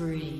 spree.